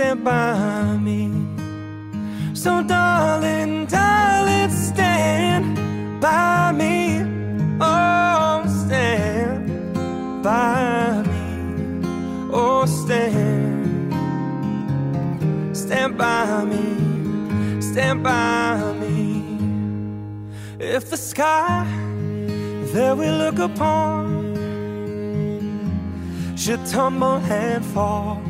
stand by me. So, darling, darling, stand by me. Oh, stand by me. Oh, stand, stand by me. Stand by me. If the sky that we look upon should tumble and fall,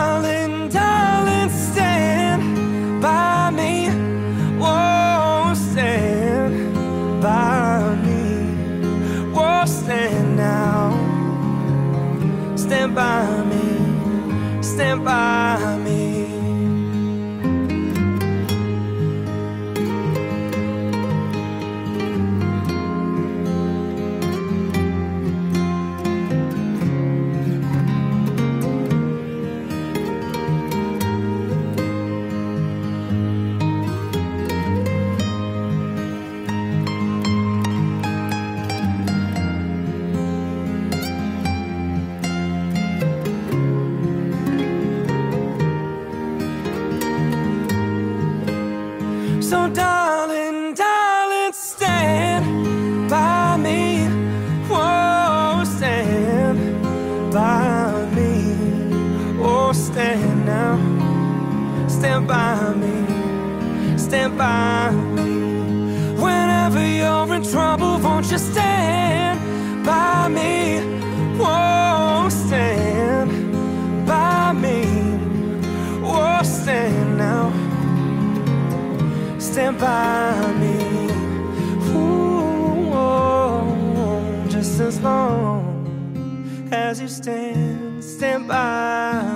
Stand Stand by me. Stand by me. Whenever you're in trouble, won't you stand by me? Whoa, stand by me. Whoa, stand now stand by me. Ooh, oh, just as long as you stand, stand by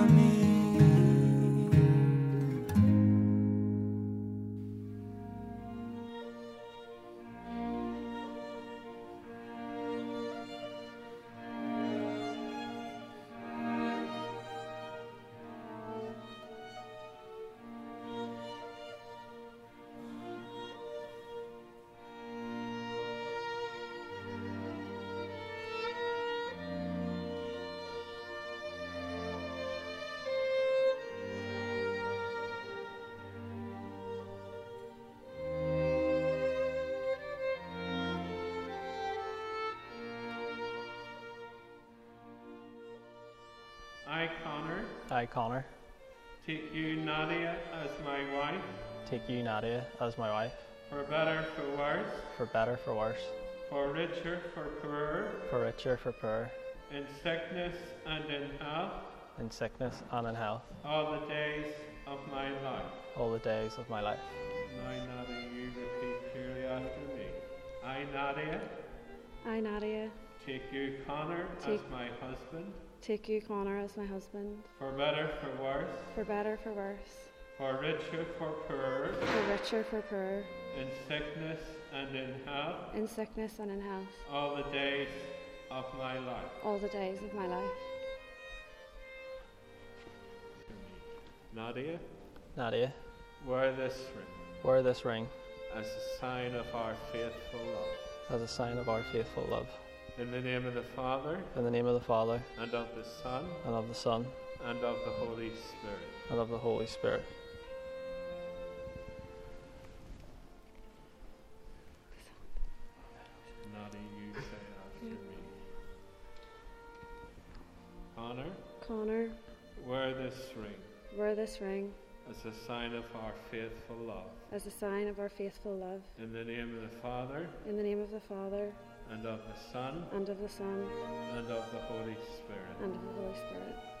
I, Conor, I, Conor, take you, Nadia, as my wife, take you, Nadia, as my wife, for better, for worse, for better, for worse, for richer, for poorer, for richer, for poorer, in sickness and in health, in sickness and in health, all the days of my life. all the days of my life. Now, Nadia, you repeat clearly after me. I, Nadia, I, Nadia, take you, Conor, as my husband, take you, Conor, as my husband, for better, for worse, for better, for worse, for richer, for poorer, for richer, for poorer, in sickness and in health, in sickness and in health, all the days of my life. all the days of my life. Nadia, Nadia, wear this ring. Wear this ring. As a sign of our faithful love. as a sign of our faithful love. In the name of the Father, In the name of the Father, and of the Son, and of the Son, and of the Holy Spirit. and of the Holy Spirit. Nadia, you say after me. Conor, Conor, wear this ring wear this ring as a sign of our faithful love. as a sign of our faithful love. In the name of the Father, In the name of the Father, and of the Son, and of the Son, and of the Holy Spirit. and of the Holy Spirit.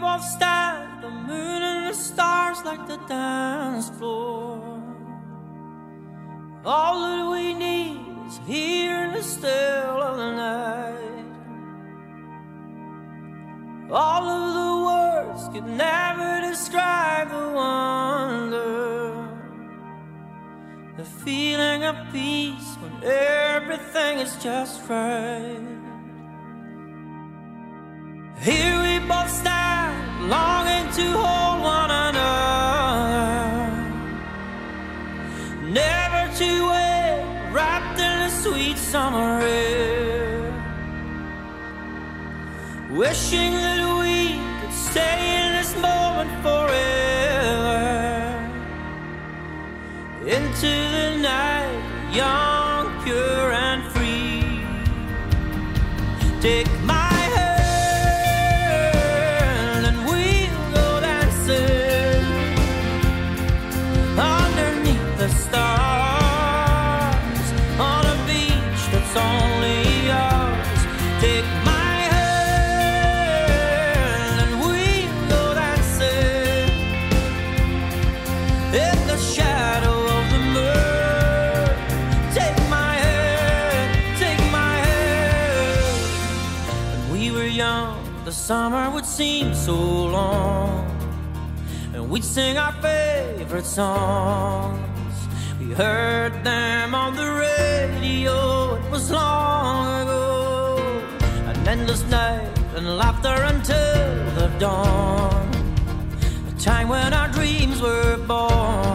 Both stand, the moon and the stars like the dance floor. All that we need is here in the still of the night. All of the words could never describe the wonder, the feeling of peace when everything is just right. Here longing to hold one another. Never to wait, wrapped in a sweet summer air. Wishing that we could stay in this moment forever. Into the night, young, pure, and free. Take my summer would seem so long, and we'd sing our favorite songs. We heard them on the radio, it was long ago. An endless night and laughter until the dawn. A time when our dreams were born,